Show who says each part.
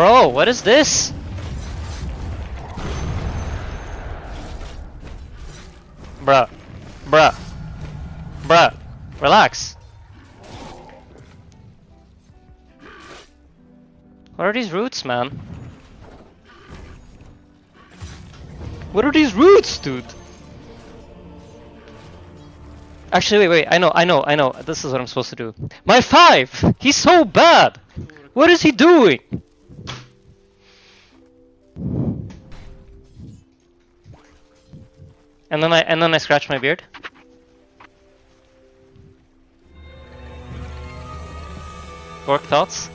Speaker 1: Bro, what is this? Bruh. Bruh. Bruh. Relax. What are these roots, man? What are these roots, dude? Actually, wait, wait. I know, I know, I know. This is what I'm supposed to do. My five! He's so bad! What is he doing? And then I and then I scratch my beard. Work thoughts?